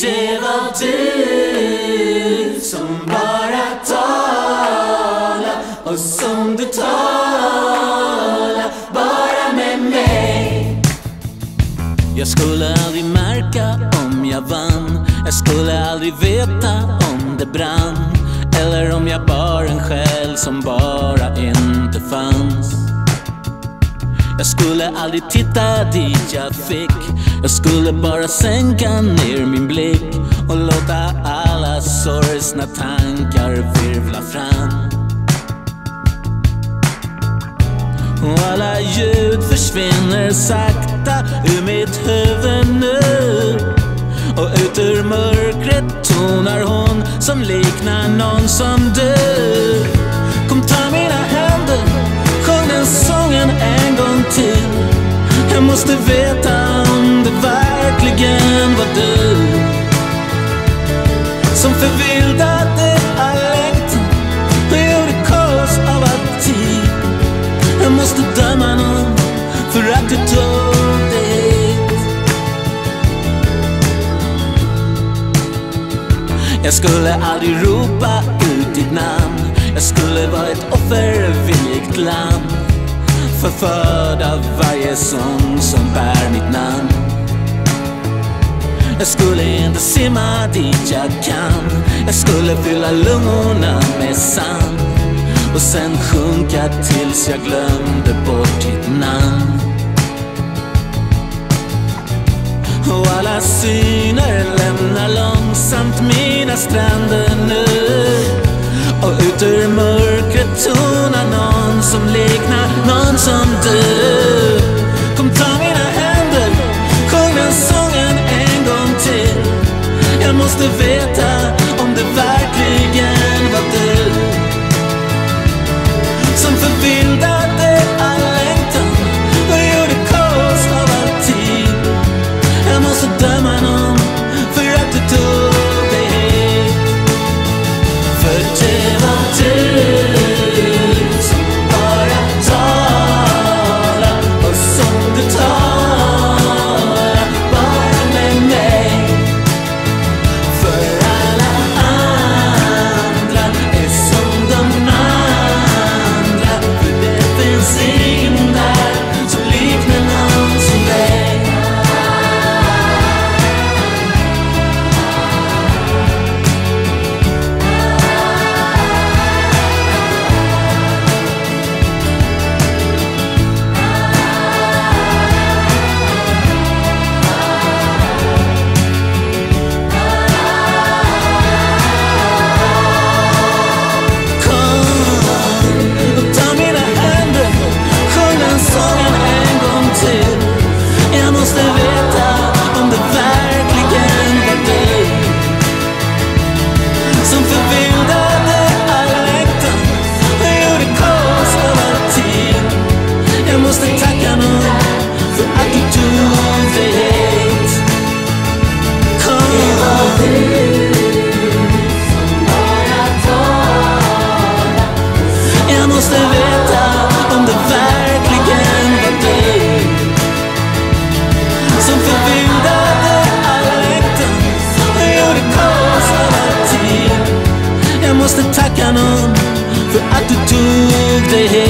Det var du som bara tala och som du tala bara med mig. Jag skulle aldrig märka om jag vann. Jag skulle aldrig veta om det brann. Eller om jag bar en själ som bara inte fanns. Jag skulle aldrig titta dit jag fick. Jag skulle bara sänka ner min blick och låta alla sorgsna tankar virvla fram. Och alla ljud försvinner sakta ur mitt huvud nu. Och ut ur mörkret tonar hon som liknar någon som du. Kom ta mina händer, sjung den sången en gång till. Jag måste veta Jag skulle aldrig ropa ut ditt namn. Jag skulle vara ett offervilligt lamm. Förförd av varje sång som bär mitt namn. Jag skulle inte simma dit jag kan. Jag skulle fylla lungorna med sand. Och sen sjunka tills jag glömde bort ditt namn. Och alla syner stränder nu. Och ut ur mörkret tonar någon som liknar någon som du. Kom ta mina händer, sjung den sången en gång till. Jag måste veta om det verkligen måste veta om det verkligen var dig. som förvildade alla äkten och gjorde kaos av allting. Jag måste tacka någon för att du tog det hela